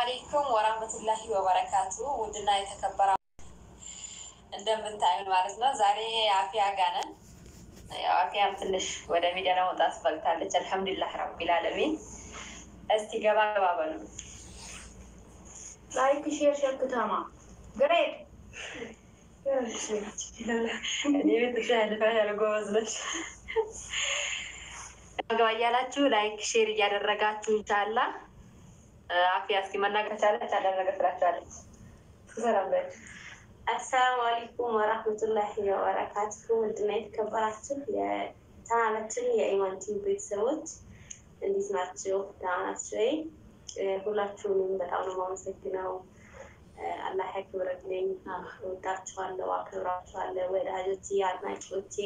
አሌይኩም ወራህመቱላሂ ወበረካቱ። ውድና የተከበራችሁ እንደምታዩን ማለት ነው። ዛሬ አፊያ ጋር ነን። ያው አፊያም ትንሽ ወደ ሚዲያ ለመውጣት ፈልታለች። አልሐምዱሊላህ ረቢል ዓለሚን። እስቲ ገባ ገባ በሉ። like share ጎበዝ ነች። ገባ እያላችሁ like share እያደረጋችሁ ይቻላ አፊያ እስኪ መናገር ቻለች አደረገ ስላችኋለች። ሰላም በል አሰላሙ አለይኩም ወራህመቱላሂ ወበረካቱሁ። ውድና የተከበራችሁ የቻናላችን የኢማን ቲቪ ቤተሰቦች እንዴት ናችሁ? ደህና ናችሁ ወይ? ሁላችሁንም በጣም ነው የማመሰግነው። አላህ ያክብርልኝ። እወዳችኋለሁ፣ አክብራችኋለሁ። ወዳጆቼ፣ አድናቂዎቼ፣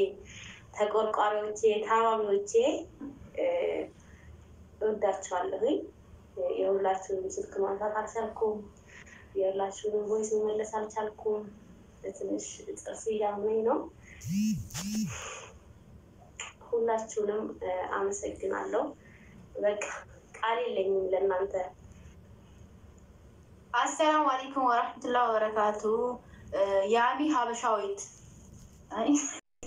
ተቆርቋሪዎቼ፣ ታማሚዎቼ እወዳችኋለሁኝ። የሁላችሁንም ስልክ ማንሳት አልቻልኩም። የሁላችሁንም ቮይስ መመለስ አልቻልኩም። ትንሽ ጥርስ እያመመኝ ነው። ሁላችሁንም አመሰግናለሁ። በቃ ቃል የለኝም ለእናንተ። አሰላሙ አለይኩም ወረህመቱላህ ወበረካቱ። የአሚ ሀበሻዊት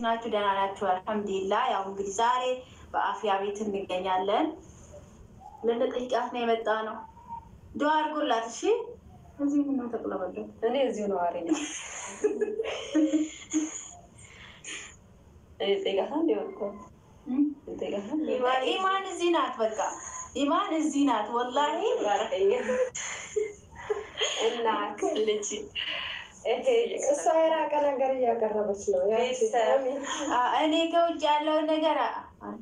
ናችሁ? ደህና ናችሁ? አልሐምዱሊላህ። ያው እንግዲህ ዛሬ በአፊያ ቤት እንገኛለን። ልንጠይቃት ነው የመጣ ነው። ዱዓ አድርጎላት እሺ። እዚህ ምን ተቅለበለ እኔ እዚሁ ነዋሪ ነኝ። ኢማን እዚህ ናት። በቃ ኢማን እዚህ ናት። ወላሂ እናት ልጅ እሷ የራቀ ነገር እያቀረበች ነው። እኔ ከውጭ ያለውን ነገር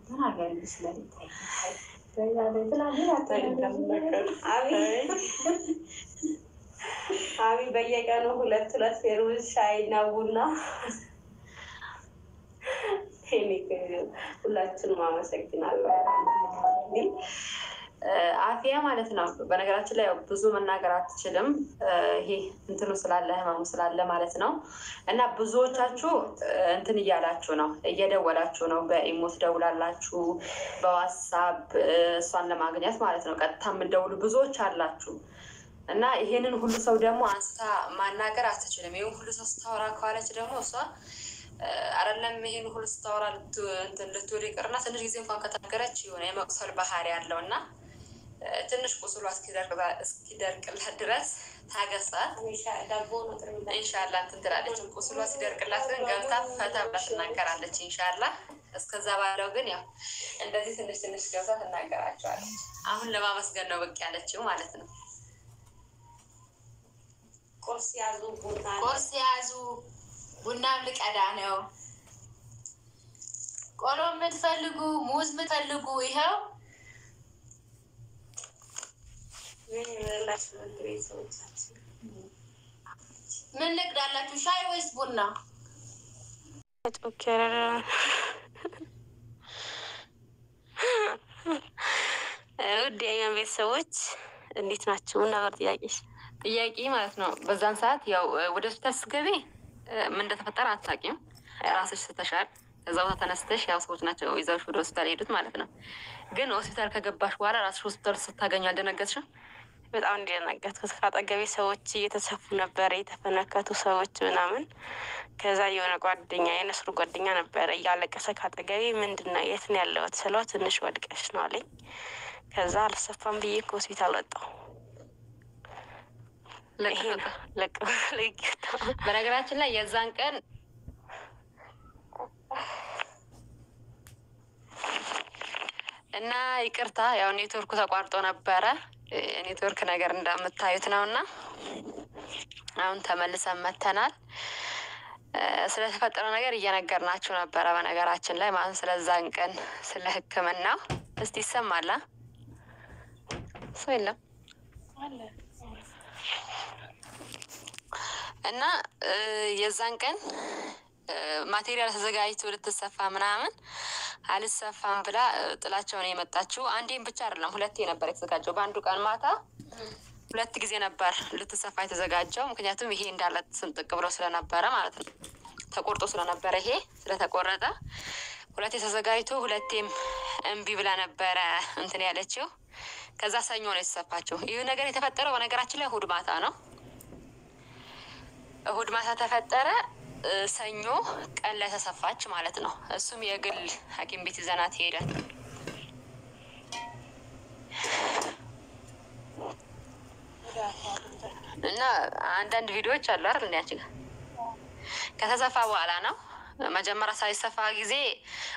ተናገር ይመስላል። አቢ በየቀኑ ሁለት ሁለት ፌሩዝ ሻይ እና ቡና ሁላችንም አመሰግናለሁ። አፊያ ማለት ነው። በነገራችን ላይ ብዙ መናገር አትችልም። ይሄ እንትኑ ስላለ ህመሙ ስላለ ማለት ነው። እና ብዙዎቻችሁ እንትን እያላችሁ ነው፣ እየደወላችሁ ነው። በኢሞ ትደውላላችሁ፣ በዋትሳፕ እሷን ለማግኘት ማለት ነው። ቀጥታ የምትደውሉ ብዙዎች አላችሁ። እና ይሄንን ሁሉ ሰው ደግሞ አንስታ ማናገር አትችልም። ይህን ሁሉ ሰው ስታወራ ከዋለች ደግሞ እሷ አይደለም ይሄን ሁሉ ስታወራ ልትወድ ይቅርና ትንሽ ጊዜ እንኳን ከተናገረች የሆነ የመቁሰል ባህሪ ያለው እና ትንሽ ቁስሏ እስኪደርቅላት ድረስ ታገሳት። ኢንሻላ እንትን ትላለች። ቁስሏ ሲደርቅላት ግን ገብታ ፈታ ብላ ትናገራለች። ኢንሻላ እስከዛ ባለው ግን ያው እንደዚህ ትንሽ ትንሽ ገብታ ትናገራቸዋለች። አሁን ለማመስገን ነው ብቅ ያለችው ማለት ነው። ቁርስ ያዙ፣ ቡና ቁርስ ያዙ፣ ቡናም ልቀዳ ነው። ቆሎ የምትፈልጉ ሙዝ የምትፈልጉ ይኸው ምን? ምን ልቅዳላችሁ? ሻይ ወይስ ቡና? ውድ የኛን ቤተሰቦች እንዴት ናቸው? ነገር ጥያቄ ጥያቄ ማለት ነው። በዛን ሰዓት ያው ወደ ሆስፒታል ስትገቢ ምን እንደተፈጠረ አታውቂም። ራስሽ ስተሻል። ከዛ ቦታ ተነስተሽ ያው ሰዎች ናቸው ይዘውሽ ወደ ሆስፒታል የሄዱት ማለት ነው። ግን ሆስፒታል ከገባሽ በኋላ ራስሽ ሆስፒታል ስታገኙ አልደነገጥሽም? በጣም እንደነገጥኩት ከአጠገቤ ሰዎች እየተሰፉ ነበረ፣ የተፈነከቱ ሰዎች ምናምን። ከዛ የሆነ ጓደኛ የነስሩ ጓደኛ ነበረ እያለቀሰ ከአጠገቤ ምንድን ነው የት ነው ያለሁት ስለው ትንሽ ወድቀሽ ነው አለኝ። ከዛ አልሰፋም ብዬ ከሆስፒታል ወጣሁ። በነገራችን ላይ የዛን ቀን እና ይቅርታ ያው ኔትወርኩ ተቋርጦ ነበረ። ኔትወርክ ነገር እንደምታዩት ነው እና አሁን ተመልሰን መተናል። ስለተፈጠረው ነገር እየነገርናችሁ ነበረ። በነገራችን ላይ ማለት ስለዛን ቀን ስለ ሕክምናው እስቲ ይሰማላ ሰው የለም እና የዛን ቀን ማቴሪያል ተዘጋጅቶ ልትሰፋ ምናምን አልሰፋም ብላ ጥላቸው ነው የመጣችው። አንዴም ብቻ አይደለም ሁለቴ ነበር የተዘጋጀው። በአንዱ ቀን ማታ ሁለት ጊዜ ነበር ልትሰፋ የተዘጋጀው። ምክንያቱም ይሄ እንዳለ ስንጥቅ ብሎ ስለነበረ ማለት ነው፣ ተቆርጦ ስለነበረ ይሄ ስለተቆረጠ ሁለቴ ተዘጋጅቶ ሁለቴም እምቢ ብላ ነበረ እንትን ያለችው። ከዛ ሰኞ ነው የተሰፋችው። ይህ ነገር የተፈጠረው በነገራችን ላይ እሁድ ማታ ነው። እሁድ ማታ ተፈጠረ። ሰኞ ቀን ላይ ተሰፋች ማለት ነው። እሱም የግል ሐኪም ቤት ይዘናት ሄደን እና አንዳንድ ቪዲዮዎች አሉ አይደል ጋር ከተሰፋ በኋላ ነው። መጀመሪያ ሳይሰፋ ጊዜ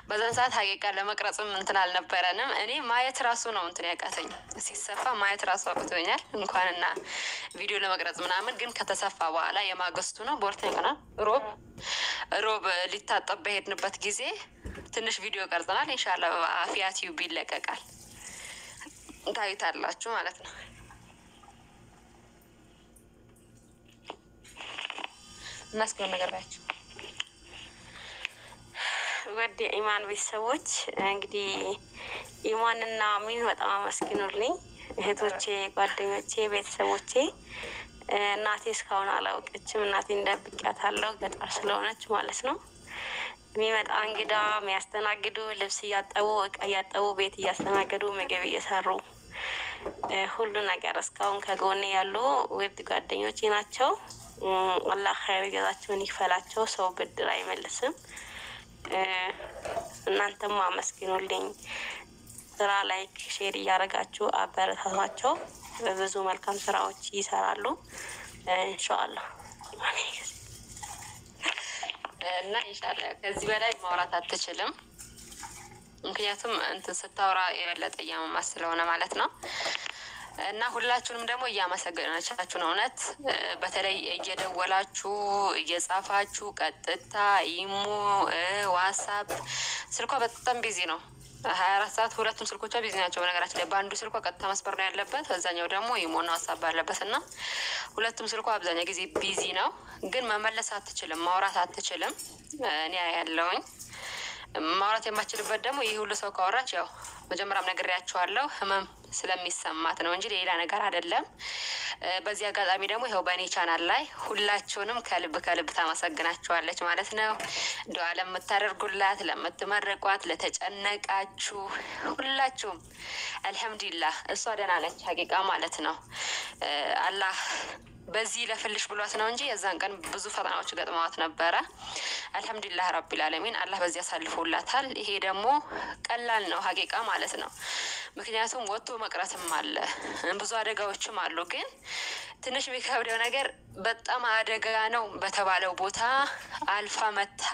በዛን ሰዓት ሀቂቃ ለመቅረጽም እንትን አልነበረንም። እኔ ማየት ራሱ ነው እንትን ያቃተኝ። ሲሰፋ ማየት ራሱ አቅቶኛል እንኳንና ቪዲዮ ለመቅረጽ ምናምን። ግን ከተሰፋ በኋላ የማግስቱ ነው በሁለተኛ ቀኗ ሮብ ሮብ ሊታጠብ በሄድንበት ጊዜ ትንሽ ቪዲዮ ቀርጸናል። ኢንሻላ አፊያ ቲዩብ ይለቀቃል፣ ታዩታላችሁ ማለት ነው። እና እስኪ የሆነ ነገር ባያቸው ወደ ኢማን ቤተሰቦች እንግዲህ ኢማንና ሚን በጣም አመስግኑልኝ። እህቶቼ፣ ጓደኞቼ፣ ቤተሰቦቼ እናቴ እስካሁን አላውቀችም። እናቴ እንደብቂያታለሁ ገጠር ስለሆነች ማለት ነው። የሚመጣ እንግዳ የሚያስተናግዱ ልብስ እያጠቡ እቃ እያጠቡ ቤት እያስተናገዱ ምግብ እየሰሩ ሁሉ ነገር እስካሁን ከጎኔ ያሉ ውድ ጓደኞቼ ናቸው። አላህ ኸይር ጀዛቸውን ይክፈላቸው። ሰው ብድር አይመልስም። እናንተም አመስግኑልኝ። ስራ like share እያደረጋችሁ አበረታቷቸው። ብዙ መልካም ስራዎች ይሰራሉ ኢንሻአላህ። እና ኢንሻላ ከዚህ በላይ ማውራት አትችልም። ምክንያቱም እንትን ስታወራ የበለጠ እያመማት ስለሆነ ማለት ነው። እና ሁላችሁንም ደግሞ እያመሰገናቻችሁ ነው። እውነት በተለይ እየደወላችሁ እየጻፋችሁ ቀጥታ ኢሞ፣ ዋትሳፕ ስልኳ በጣም busy ነው። ሀያ አራት ሰዓት ሁለቱም ስልኮቿ busy ናቸው። በነገራችን ላይ በአንዱ ስልኳ ቀጥታ መስመር ነው ያለበት፣ በዛኛው ደግሞ ኢሞና ዋትሳፕ አለበት እና ሁለቱም ስልኳ አብዛኛው ጊዜ busy ነው። ግን መመለስ አትችልም፣ ማውራት አትችልም። እኔ ያለውኝ ማውራት የማችልበት ደግሞ ይህ ሁሉ ሰው ካወራች ያው መጀመሪያም ነግሬያቸዋለሁ ህመም ስለሚሰማት ነው እንጂ ሌላ ነገር አይደለም። በዚህ አጋጣሚ ደግሞ ይኸው በእኔ ቻናል ላይ ሁላችሁንም ከልብ ከልብ ታመሰግናችኋለች ማለት ነው። ዱዓ ለምታደርጉላት፣ ለምትመርቋት፣ ለተጨነቃችሁ ሁላችሁም አልሐምዱሊላህ እሷ ደህና ነች ሀቂቃ ማለት ነው። አላህ በዚህ ለፍልሽ ብሏት ነው እንጂ የዛን ቀን ብዙ ፈተናዎች ገጥመዋት ነበረ። አልሐምዱሊላህ ረቢል ዓለሚን አላህ በዚህ አሳልፎላታል። ይሄ ደግሞ ቀላል ነው ሀቂቃ ማለት ነው። ምክንያቱም ወጥቶ መቅረትም አለ ብዙ አደጋዎችም አሉ። ግን ትንሽ የሚከብደው ነገር በጣም አደጋ ነው በተባለው ቦታ አልፋ መታ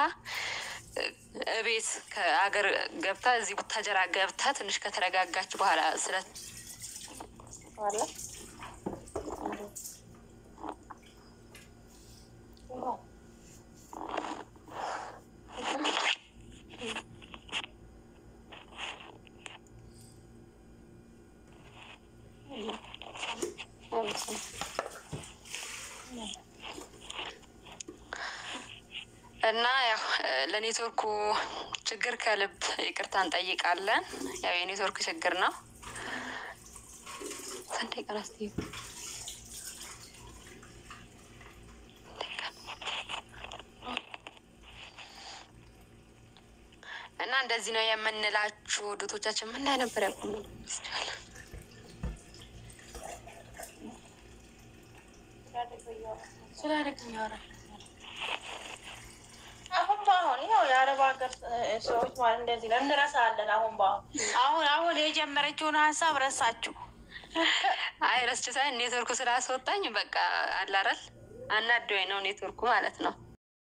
እቤት ከአገር ገብታ እዚህ ቡታጀራ ገብታ ትንሽ ከተረጋጋች በኋላ ስለ እና ያው ለኔትወርኩ ችግር ከልብ ይቅርታ እንጠይቃለን። ያው የኔትወርክ ችግር ነው። ስንት ቀን እስቲ እና እንደዚህ ነው የምንላችሁ ዶቶቻችን ምን ላይ ነበር ያቆሙ አሁን በአሁን ያው የአረብ ሀገር ሰዎች ማለት እንደዚህ ነው፣ እንረሳለን። አሁን በአሁን አሁን አሁን የጀመረችውን ሀሳብ ረሳችሁ። አይ ረስቼ ሳይሆን ኔትወርኩ ስላስወጣኝ በቃ አላረል አናዶኝ ነው ኔትወርኩ ማለት ነው።